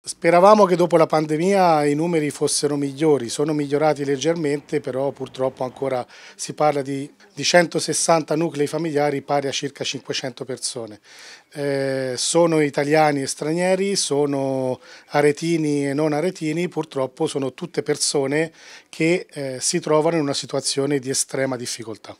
Speravamo che dopo la pandemia i numeri fossero migliori, sono migliorati leggermente, però purtroppo ancora si parla di, di 160 nuclei familiari pari a circa 500 persone. Eh, sono italiani e stranieri, sono aretini e non aretini, purtroppo sono tutte persone che eh, si trovano in una situazione di estrema difficoltà.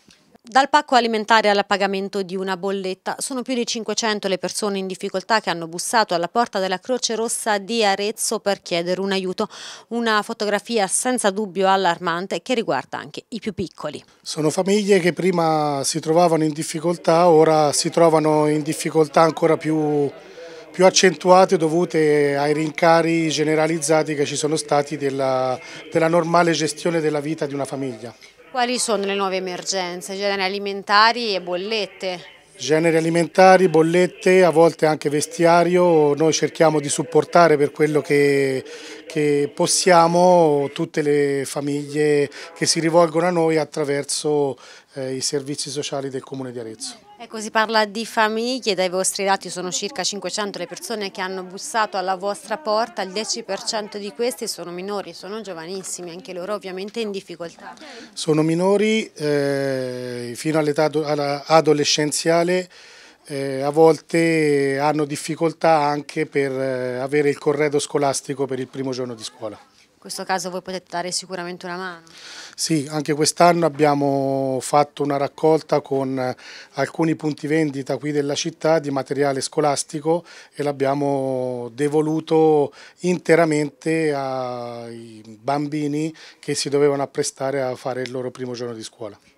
Dal pacco alimentare al pagamento di una bolletta sono più di 500 le persone in difficoltà che hanno bussato alla porta della Croce Rossa di Arezzo per chiedere un aiuto. Una fotografia senza dubbio allarmante che riguarda anche i più piccoli. Sono famiglie che prima si trovavano in difficoltà, ora si trovano in difficoltà ancora più più accentuate dovute ai rincari generalizzati che ci sono stati della, della normale gestione della vita di una famiglia. Quali sono le nuove emergenze? Generi alimentari e bollette? Generi alimentari, bollette, a volte anche vestiario, noi cerchiamo di supportare per quello che, che possiamo tutte le famiglie che si rivolgono a noi attraverso eh, i servizi sociali del Comune di Arezzo. Ecco, si parla di famiglie, dai vostri dati sono circa 500 le persone che hanno bussato alla vostra porta, il 10% di questi sono minori, sono giovanissimi, anche loro ovviamente in difficoltà. Sono minori eh, fino all'età adolescenziale, eh, a volte hanno difficoltà anche per eh, avere il corredo scolastico per il primo giorno di scuola. In questo caso voi potete dare sicuramente una mano. Sì, anche quest'anno abbiamo fatto una raccolta con alcuni punti vendita qui della città di materiale scolastico e l'abbiamo devoluto interamente ai bambini che si dovevano apprestare a fare il loro primo giorno di scuola.